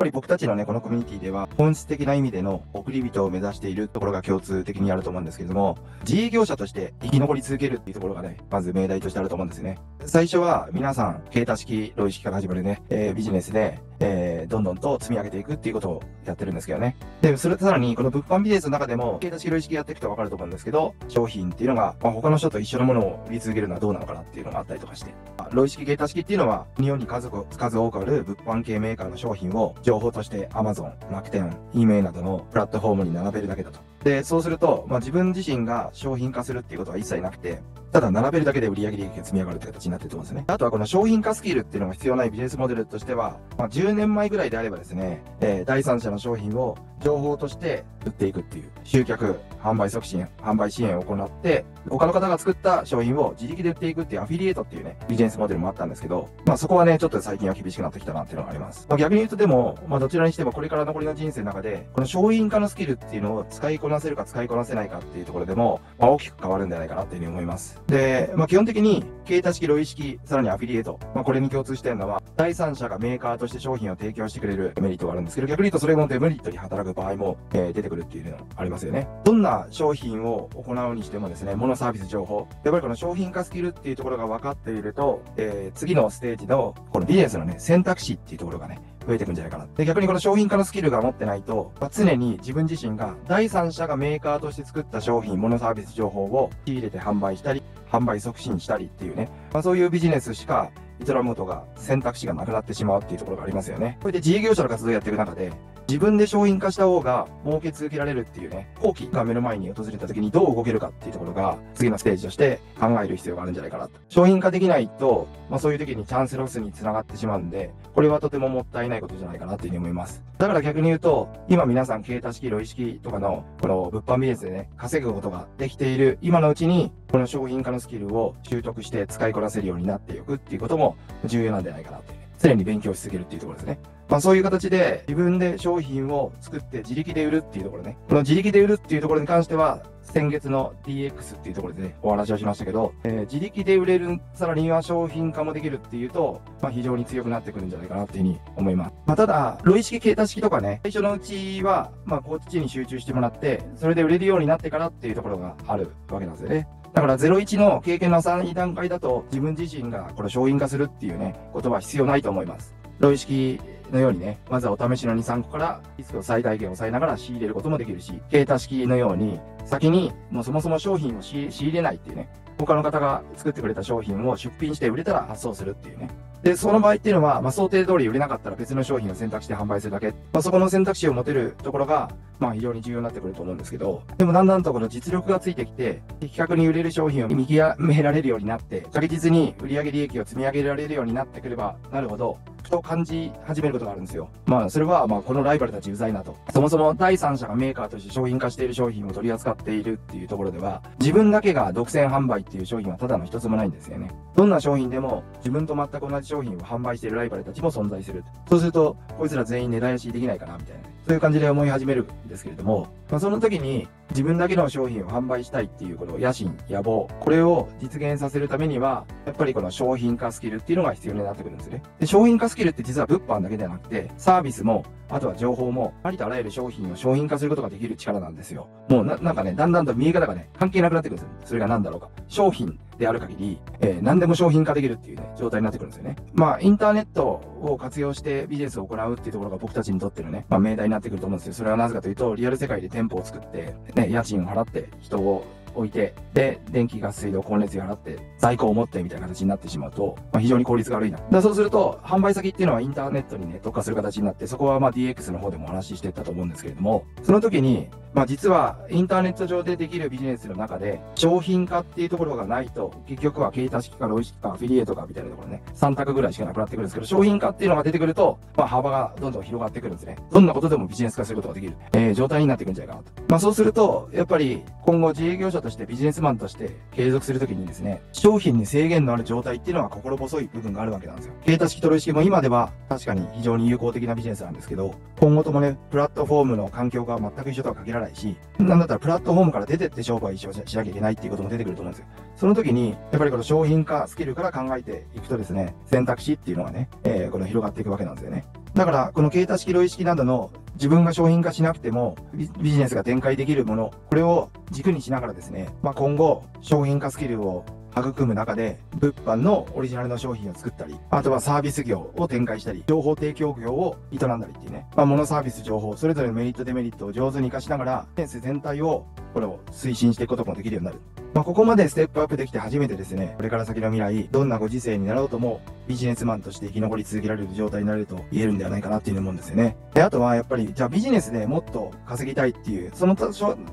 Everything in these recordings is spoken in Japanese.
ぱり僕たちのね、このコミュニティでは、本質的な意味での送り人を目指しているところが共通的にあると思うんですけれども、自営業者として生き残り続けるっていうところがね、まず命題としてあると思うんですよね。最初は皆さん、携帯式、ロイ式から始まるね、えー、ビジネスで、えー、どんどんと積み上げていくっていうことをやってるんですけどね。で、それとさらに、この物販ビジネスの中でも、携帯式、ロイ式やっていくとわかると思うんですけど、商品っていうのが、まあ、他の人と一緒のものを売り続けるのはどうなのかなっていうのがあったりとかして。まロイ式、携帯式っていうのは、日本に数数多くある物販系メーカーの商品を情報として Amazon、楽天、E メールなどのプラットフォームに並べるだけだと。で、そうすると、まあ、自分自身が商品化するっていうことは一切なくて、ただ並べるだけで売上利益が積み上がるって形になってると思うんですね。あとはこの商品化スキルっていうのが必要ないビジネスモデルとしては、まあ、10年前ぐらいであればですね、えー、第三者の商品を情報として売っていくっていう、集客、販売促進、販売支援を行って、他の方が作った商品を自力で売っていくっていうアフィリエイトっていうね、ビジネスモデルもあったんですけど、まあそこはね、ちょっと最近は厳しくなってきたなっていうのがあります。まあ、逆に言うとでも、まあどちらにしてもこれから残りの人生の中で、この商品化のスキルっていうのを使いこなせるか使いこなせないかっていうところでも、まあ大きく変わるんじゃないかなっていうふうに思います。で、まあ基本的に、携帯式、ロイ式、さらにアフィリエイト、まあこれに共通してるのは、第三者がメーカーとして商品を提供してくれるメリットがあるんですけど、逆に言うとそれもデメリットに働く場合も、えー、出てくるっていうのありますよね。どんな商品を行うにしてもですね、モノサービス情報、やっぱりこの商品化スキルっていうところが分かっていると、えー、次のステージのこのビジネスのね、選択肢っていうところがね、増えていくんじゃないかな。で、逆にこの商品化のスキルが持ってないと、まあ、常に自分自身が第三者がメーカーとして作った商品、モノサービス情報を仕入れて販売したり、販売促進したりっていうね、まあ、そういうビジネスしか営むことが選択肢がなくなってしまうっていうところがありますよね。これで自営業者の活動をやっていく中で、自分で商品化した方が儲け続けられるっていうね、後期が目の前に訪れた時にどう動けるかっていうところが、次のステージとして考える必要があるんじゃないかなと。商品化できないと、まあそういう時にチャンスロスにつながってしまうんで、これはとてももったいないことじゃないかなっていうふうに思います。だから逆に言うと、今皆さん、携帯式、ロイ式とかの、この物販ビジネスでね、稼ぐことができている今のうちに、この商品化のスキルを習得して使いこなせるようになっていくっていうことも重要なんじゃないかなって、常に勉強し続けるっていうところですね。まあそういう形で自分で商品を作って自力で売るっていうところね。この自力で売るっていうところに関しては、先月の DX っていうところでね、お話をしましたけど、えー、自力で売れる、さらには商品化もできるっていうと、まあ非常に強くなってくるんじゃないかなっていうふうに思います。まあただ、ロイ式、携帯式とかね、最初のうちは、まあこっちに集中してもらって、それで売れるようになってからっていうところがあるわけなんですよね。だから01の経験の3段階だと自分自身がこれ商品化するっていうね、ことは必要ないと思います。ロイ式のようにね、まずはお試しの2、3個からリスクを最大限抑えながら仕入れることもできるし、携帯式のように、先にもうそもそも商品を仕入れないっていうね、他の方が作ってくれた商品を出品して売れたら発送するっていうね。で、その場合っていうのは、まあ、想定通り売れなかったら別の商品を選択して販売するだけ。まあ、そこの選択肢を持てるところが、まあ、非常に重要になってくると思うんですけど、でもだんだんとこの実力がついてきて、的確に売れる商品を見極められるようになって、確実に売上利益を積み上げられるようになってくればなるほど、と感じ始めることがあるんですよ。まあ、それは、まあ、このライバルたちうざいなと。そもそも第三者がメーカーとして商品化している商品を取り扱っているっていうところでは、自分だけが独占販売っていう商品はただの一つもないんですよね。どんな商品でも自分と全く同じ商品を販売しているライバルたちも存在する。そうすると、こいつら全員値段安しできないかな、みたいな。そういう感じで思い始めるんですけれども、まあ、その時に自分だけの商品を販売したいっていうこの野心、野望、これを実現させるためには、やっぱりこの商品化スキルっていうのが必要になってくるんですね。で、商品化スキルって実は物販だけではなくて、サービスも、あとは情報も、ありとあらゆる商品を商品化することができる力なんですよ。もうな、なんかね、だんだんと見え方がね、関係なくなってくるんですよ。それが何だろうか。商品である限り、えー、何でも商品化できるっていうね、状態になってくるんですよね。まあ、インターネットを活用してビジネスを行うっていうところが僕たちにとってのね、まあ、命題になってくると思うんですよ。それはなぜかというと、リアル世界で店舗を作って、ね、家賃を払って人を置いて、で、電気、ガス、水道、光熱費払って、在庫を持ってみたいな形になってしまうと、まあ、非常に効率が悪いな。だそうすると、販売先っていうのはインターネットにね、特化する形になって、そこはまあ DX の方でもお話ししてたと思うんですけれども、その時に、まあ実はインターネット上でできるビジネスの中で、商品化っていうところがないと、結局は携帯式かロイ式かアフィリエイトかみたいなところね、3択ぐらいしかなくなってくるんですけど、商品化っていうのが出てくると、まあ幅がどんどん広がってくるんですね。どんなことでもビジネス化することができる、えー、状態になっていくんじゃないかなと。まあそうすると、やっぱり今後自営業者としてビジネスマンとして継続するときにですね、商品に制限のある状態っていうのは心細い部分があるわけなんですよ。携帯式トロイ式も今では確かに非常に有効的なビジネスなんですけど、今後ともね、プラットフォームの環境が全く一緒とは限らないし、なんだったらプラットフォームから出てって商売しなきゃいけないっていうことも出てくると思うんですよ。その時に、やっぱりこの商品化スキルから考えていくとですね、選択肢っていうのがね、えー、この広がっていくわけなんですよね。だから、この携帯式ロイ式などの自分が商品化しなくてもビジネスが展開できるもの、これを軸にしながらですね、まあ、今後商品化スキルを育む中で、物販のオリジナルの商品を作ったり、あとはサービス業を展開したり、情報提供業を営んだりっていうね、まあ、物サービス情報、それぞれのメリットデメリットを上手に活かしながら、センス全体を、これを推進していくこともできるようになる。まあ、ここまでステップアップできて初めてですね、これから先の未来、どんなご時世になろうとも、ビジネスマンとして生き残り続けられる状態になれると言えるんではないかなっていうふうに思うんですよね。で、あとはやっぱり、じゃあビジネスでもっと稼ぎたいっていう、その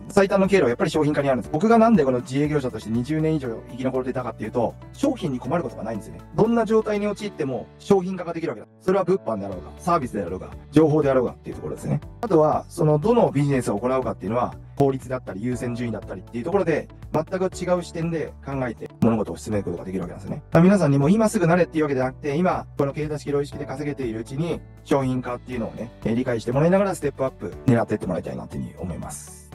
最短の経路はやっぱり商品化にあるんです。僕がなんでこの自営業者として20年以上生き残れてたかっていうと、商品に困ることがないんですよね。どんな状態に陥っても商品化ができるわけだ。それは物販であろうが、サービスであろうが、情報であろうがっていうところですね。あとは、そのどのビジネスを行うかっていうのは、法律だったり優先順位だったりっていうところで、全く違う視点で考えて物事を進めることができるわけなんですね。皆さんにも今すぐ慣れっていうわけじゃなくて、今、この経済式ロイ式で稼げているうちに、商品化っていうのをね、え理解してもらいながらステップアップ狙っていってもらいたいなっていうふうに思います。